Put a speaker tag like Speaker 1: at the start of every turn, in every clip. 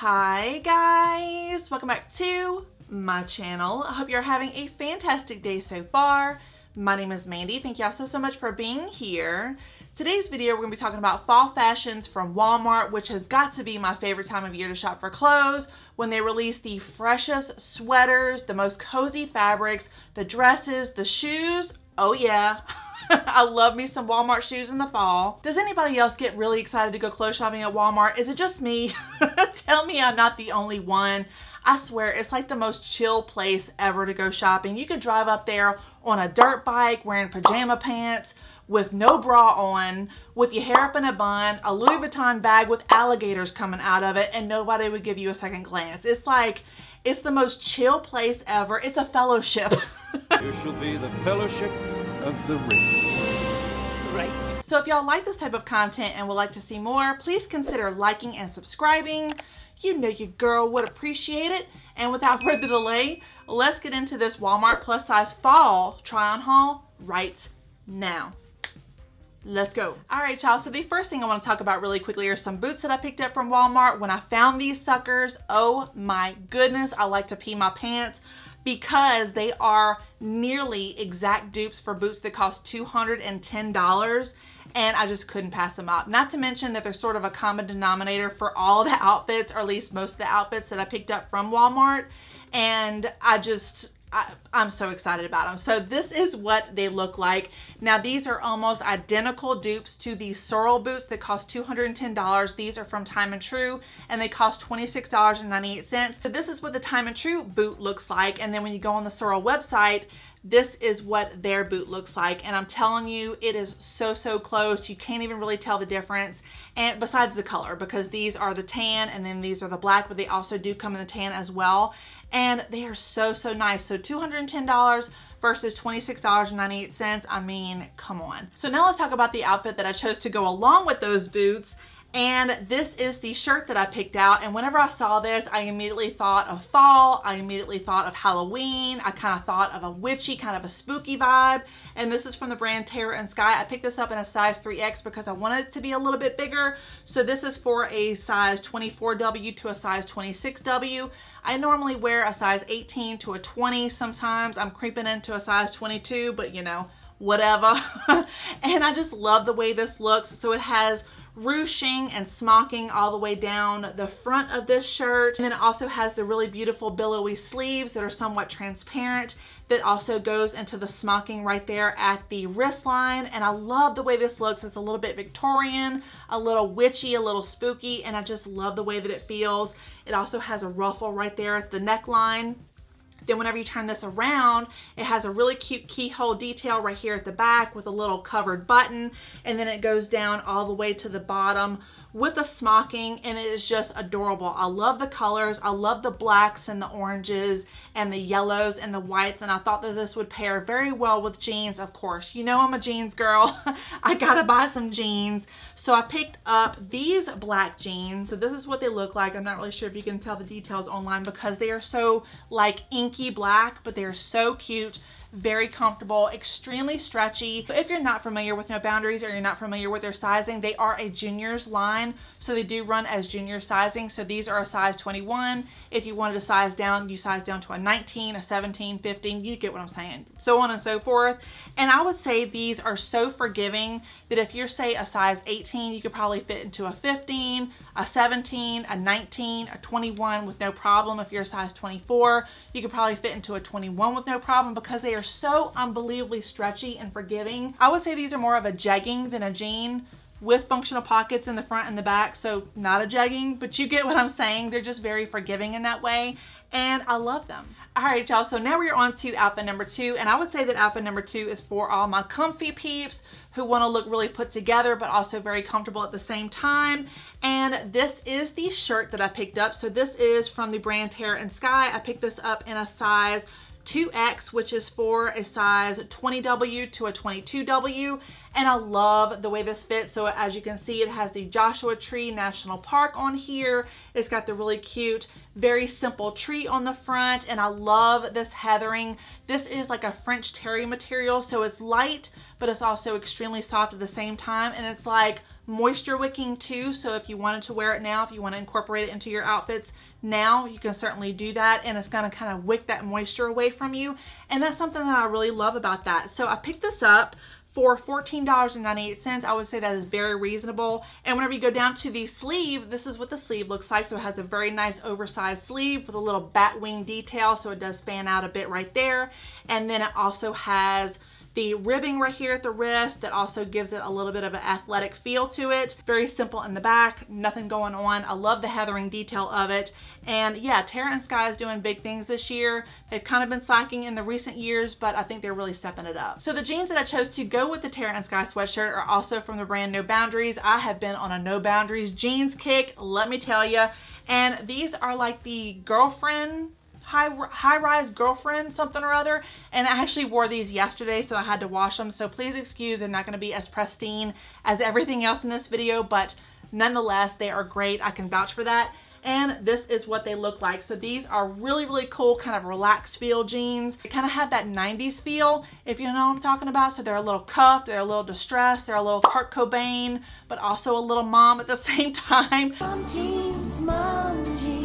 Speaker 1: Hi guys, welcome back to my channel. I hope you're having a fantastic day so far. My name is Mandy. Thank y'all so, so much for being here. Today's video, we're gonna be talking about fall fashions from Walmart, which has got to be my favorite time of year to shop for clothes when they release the freshest sweaters, the most cozy fabrics, the dresses, the shoes. Oh yeah. I love me some Walmart shoes in the fall. Does anybody else get really excited to go clothes shopping at Walmart? Is it just me? Tell me I'm not the only one. I swear it's like the most chill place ever to go shopping. You could drive up there on a dirt bike wearing pajama pants with no bra on, with your hair up in a bun, a Louis Vuitton bag with alligators coming out of it, and nobody would give you a second glance. It's like, it's the most chill place ever. It's a fellowship.
Speaker 2: you shall be the fellowship of the ring.
Speaker 1: Right. So if y'all like this type of content and would like to see more, please consider liking and subscribing. You know your girl would appreciate it. And without further delay, let's get into this Walmart plus size fall try on haul right now. Let's go. All right, y'all. So the first thing I want to talk about really quickly are some boots that I picked up from Walmart. When I found these suckers, oh my goodness, I like to pee my pants because they are nearly exact dupes for boots that cost $210 and I just couldn't pass them up. Not to mention that they're sort of a common denominator for all the outfits, or at least most of the outfits that I picked up from Walmart. And I just, I, am so excited about them. So this is what they look like. Now these are almost identical dupes to the Sorel boots that cost $210. These are from Time and Tru and they cost $26.98. So this is what the Time and Tru boot looks like. And then when you go on the Sorel website, this is what their boot looks like. And I'm telling you, it is so, so close. You can't even really tell the difference. And besides the color, because these are the tan and then these are the black, but they also do come in the tan as well and they are so, so nice. So $210 versus $26.98. I mean, come on. So now let's talk about the outfit that I chose to go along with those boots. And this is the shirt that I picked out. And whenever I saw this, I immediately thought of fall. I immediately thought of Halloween. I kind of thought of a witchy, kind of a spooky vibe. And this is from the brand Terra and Sky. I picked this up in a size 3X because I wanted it to be a little bit bigger. So this is for a size 24W to a size 26W. I normally wear a size 18 to a 20 sometimes. I'm creeping into a size 22, but you know, whatever. and I just love the way this looks. So it has ruching and smocking all the way down the front of this shirt. And then it also has the really beautiful billowy sleeves that are somewhat transparent that also goes into the smocking right there at the wrist line. And I love the way this looks. It's a little bit Victorian, a little witchy, a little spooky, and I just love the way that it feels. It also has a ruffle right there at the neckline. Then whenever you turn this around, it has a really cute keyhole detail right here at the back with a little covered button. And then it goes down all the way to the bottom with a smocking and it is just adorable. I love the colors. I love the blacks and the oranges and the yellows and the whites and I thought that this would pair very well with jeans of course. You know I'm a jeans girl. I gotta buy some jeans. So I picked up these black jeans. So this is what they look like. I'm not really sure if you can tell the details online because they are so like inky black but they're so cute very comfortable, extremely stretchy. If you're not familiar with No Boundaries or you're not familiar with their sizing, they are a juniors line. So they do run as junior sizing. So these are a size 21. If you wanted to size down, you size down to a 19, a 17, 15, you get what I'm saying. So on and so forth. And I would say these are so forgiving that if you're say a size 18, you could probably fit into a 15, a 17, a 19, a 21 with no problem. If you're a size 24, you could probably fit into a 21 with no problem because they are so unbelievably stretchy and forgiving. I would say these are more of a jegging than a jean with functional pockets in the front and the back. So not a jegging, but you get what I'm saying. They're just very forgiving in that way and I love them. All right, y'all, so now we're on to outfit number two, and I would say that outfit number two is for all my comfy peeps who wanna look really put together, but also very comfortable at the same time. And this is the shirt that I picked up. So this is from the brand Terra and Sky. I picked this up in a size 2X, which is for a size 20W to a 22W. And I love the way this fits. So as you can see, it has the Joshua Tree National Park on here. It's got the really cute, very simple tree on the front. And I love this heathering. This is like a French terry material. So it's light, but it's also extremely soft at the same time. And it's like moisture wicking too. So if you wanted to wear it now, if you want to incorporate it into your outfits now, you can certainly do that. And it's going to kind of wick that moisture away from you. And that's something that I really love about that. So I picked this up for $14.98. I would say that is very reasonable. And whenever you go down to the sleeve, this is what the sleeve looks like. So it has a very nice oversized sleeve with a little bat wing detail. So it does fan out a bit right there. And then it also has the ribbing right here at the wrist that also gives it a little bit of an athletic feel to it. Very simple in the back, nothing going on. I love the heathering detail of it. And yeah, Terra and Sky is doing big things this year. They've kind of been slacking in the recent years, but I think they're really stepping it up. So the jeans that I chose to go with the Terra and Sky sweatshirt are also from the brand No Boundaries. I have been on a No Boundaries jeans kick, let me tell you. And these are like the girlfriend high, high rise girlfriend something or other and I actually wore these yesterday so I had to wash them so please excuse they're not going to be as pristine as everything else in this video but nonetheless they are great I can vouch for that and this is what they look like. So these are really, really cool, kind of relaxed feel jeans. They kind of have that 90s feel, if you know what I'm talking about. So they're a little cuffed, they're a little distressed, they're a little Kurt Cobain, but also a little mom at the same time. Mom jeans, mom jeans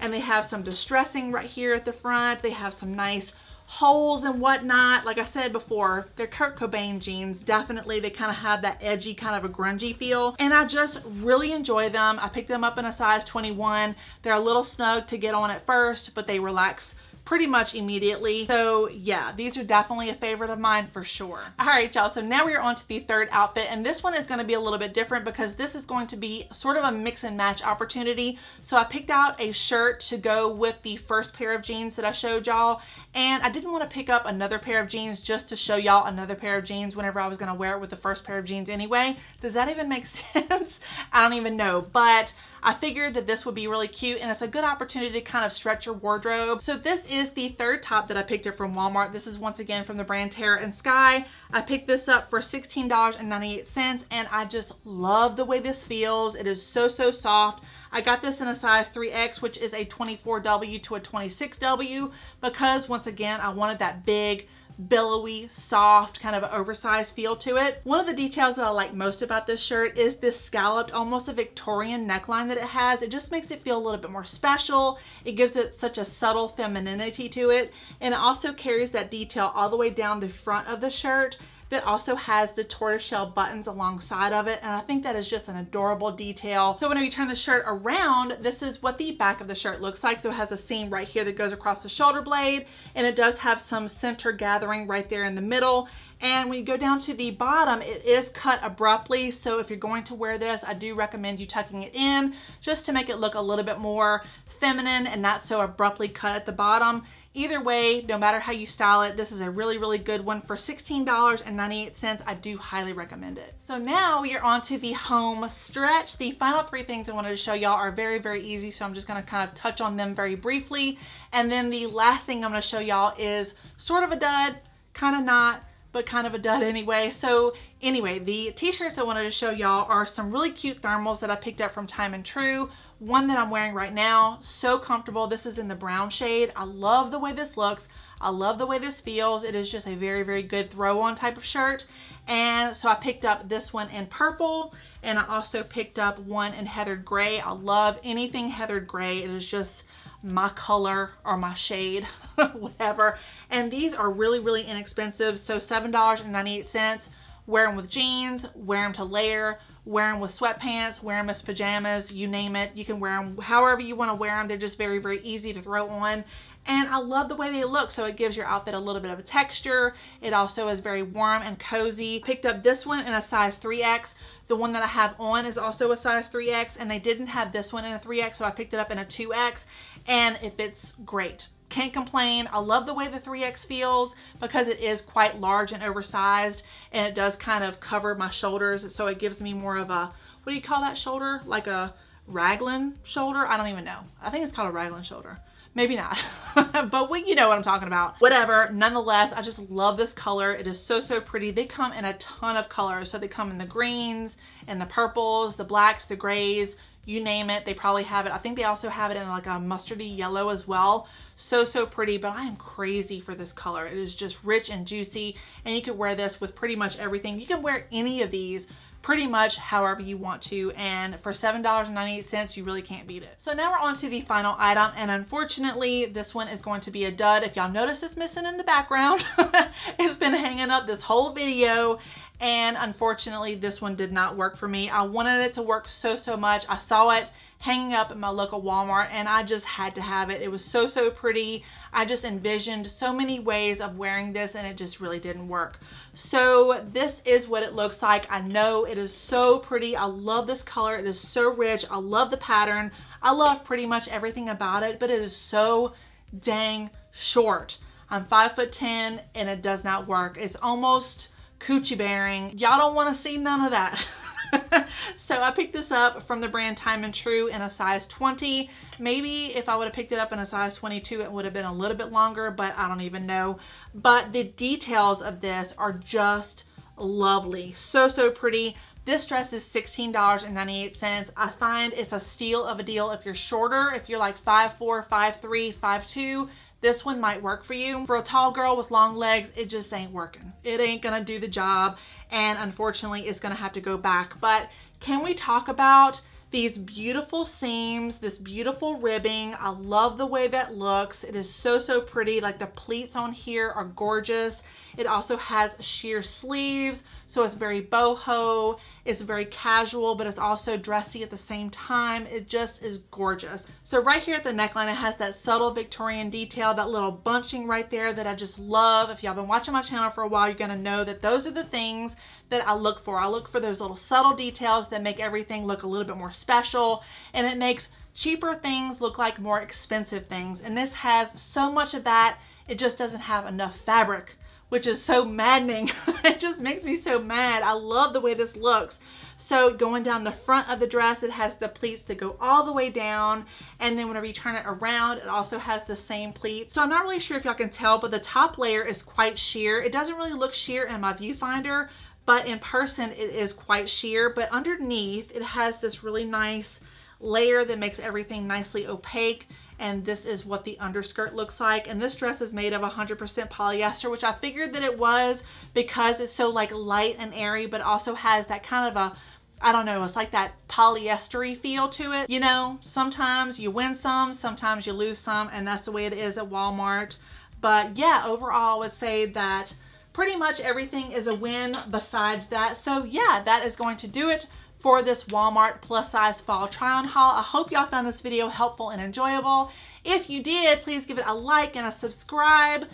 Speaker 1: and they have some distressing right here at the front. They have some nice holes and whatnot. Like I said before, they're Kurt Cobain jeans. Definitely, they kind of have that edgy, kind of a grungy feel. And I just really enjoy them. I picked them up in a size 21. They're a little snug to get on at first, but they relax pretty much immediately. So yeah, these are definitely a favorite of mine for sure. All right, y'all, so now we're on to the third outfit and this one is gonna be a little bit different because this is going to be sort of a mix and match opportunity. So I picked out a shirt to go with the first pair of jeans that I showed y'all and I didn't want to pick up another pair of jeans just to show y'all another pair of jeans whenever I was going to wear it with the first pair of jeans anyway. Does that even make sense? I don't even know, but I figured that this would be really cute and it's a good opportunity to kind of stretch your wardrobe. So this is the third top that I picked up from Walmart. This is once again from the brand Terra and Sky. I picked this up for $16.98 and I just love the way this feels. It is so, so soft. I got this in a size 3X, which is a 24W to a 26W because once again, I wanted that big, billowy, soft, kind of oversized feel to it. One of the details that I like most about this shirt is this scalloped, almost a Victorian neckline that it has. It just makes it feel a little bit more special. It gives it such a subtle femininity to it. And it also carries that detail all the way down the front of the shirt that also has the tortoiseshell buttons alongside of it. And I think that is just an adorable detail. So whenever you turn the shirt around, this is what the back of the shirt looks like. So it has a seam right here that goes across the shoulder blade. And it does have some center gathering right there in the middle. And when you go down to the bottom, it is cut abruptly. So if you're going to wear this, I do recommend you tucking it in just to make it look a little bit more feminine and not so abruptly cut at the bottom. Either way, no matter how you style it, this is a really, really good one for $16.98. I do highly recommend it. So now we are on to the home stretch. The final three things I wanted to show y'all are very, very easy. So I'm just gonna kind of touch on them very briefly. And then the last thing I'm gonna show y'all is sort of a dud, kind of not, but kind of a dud anyway. So anyway, the t-shirts I wanted to show y'all are some really cute thermals that I picked up from Time and Tru. one that I'm wearing right now. So comfortable. This is in the brown shade. I love the way this looks. I love the way this feels. It is just a very, very good throw on type of shirt. And so I picked up this one in purple and I also picked up one in heathered gray. I love anything heathered gray. It is just my color or my shade, whatever. And these are really, really inexpensive. So $7.98. Wear them with jeans, wear them to layer, wear them with sweatpants, wear them as pajamas, you name it. You can wear them however you want to wear them. They're just very, very easy to throw on. And I love the way they look. So it gives your outfit a little bit of a texture. It also is very warm and cozy. Picked up this one in a size 3X. The one that I have on is also a size 3X and they didn't have this one in a 3X. So I picked it up in a 2X and it fits great can't complain. I love the way the 3X feels because it is quite large and oversized and it does kind of cover my shoulders. So it gives me more of a, what do you call that shoulder? Like a raglan shoulder? I don't even know. I think it's called a raglan shoulder. Maybe not, but you know what I'm talking about. Whatever, nonetheless, I just love this color. It is so, so pretty. They come in a ton of colors. So they come in the greens and the purples, the blacks, the grays, you name it. They probably have it. I think they also have it in like a mustardy yellow as well. So, so pretty, but I am crazy for this color. It is just rich and juicy and you can wear this with pretty much everything. You can wear any of these pretty much however you want to. And for $7.98, you really can't beat it. So now we're on to the final item. And unfortunately, this one is going to be a dud. If y'all notice it's missing in the background, it's been hanging up this whole video and unfortunately this one did not work for me. I wanted it to work so, so much. I saw it hanging up at my local Walmart and I just had to have it. It was so, so pretty. I just envisioned so many ways of wearing this and it just really didn't work. So this is what it looks like. I know it is so pretty. I love this color. It is so rich. I love the pattern. I love pretty much everything about it, but it is so dang short. I'm five foot 10 and it does not work. It's almost coochie bearing. Y'all don't want to see none of that. so I picked this up from the brand Time and Tru in a size 20. Maybe if I would have picked it up in a size 22, it would have been a little bit longer, but I don't even know. But the details of this are just lovely. So, so pretty. This dress is $16.98. I find it's a steal of a deal if you're shorter, if you're like 5'4", 5'3", 5'2", this one might work for you. For a tall girl with long legs, it just ain't working. It ain't gonna do the job and unfortunately it's gonna have to go back. But can we talk about these beautiful seams, this beautiful ribbing. I love the way that looks. It is so, so pretty. Like the pleats on here are gorgeous. It also has sheer sleeves, so it's very boho. It's very casual, but it's also dressy at the same time. It just is gorgeous. So right here at the neckline, it has that subtle Victorian detail, that little bunching right there that I just love. If y'all been watching my channel for a while, you're gonna know that those are the things that I look for. I look for those little subtle details that make everything look a little bit more special, and it makes cheaper things look like more expensive things. And this has so much of that, it just doesn't have enough fabric which is so maddening. it just makes me so mad. I love the way this looks. So going down the front of the dress, it has the pleats that go all the way down. And then whenever you turn it around, it also has the same pleats. So I'm not really sure if y'all can tell, but the top layer is quite sheer. It doesn't really look sheer in my viewfinder, but in person it is quite sheer. But underneath, it has this really nice layer that makes everything nicely opaque and this is what the underskirt looks like. And this dress is made of 100% polyester, which I figured that it was because it's so like light and airy, but also has that kind of a I don't know, it's like that polyestery feel to it. You know, sometimes you win some, sometimes you lose some, and that's the way it is at Walmart. But yeah, overall, I would say that pretty much everything is a win besides that. So yeah, that is going to do it for this Walmart plus size fall try on haul. I hope y'all found this video helpful and enjoyable. If you did, please give it a like and a subscribe.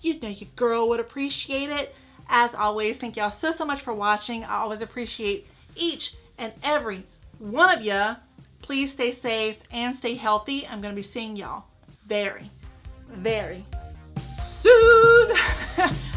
Speaker 1: You know your girl would appreciate it. As always, thank y'all so, so much for watching. I always appreciate each and every one of you. Please stay safe and stay healthy. I'm going to be seeing y'all very, very soon.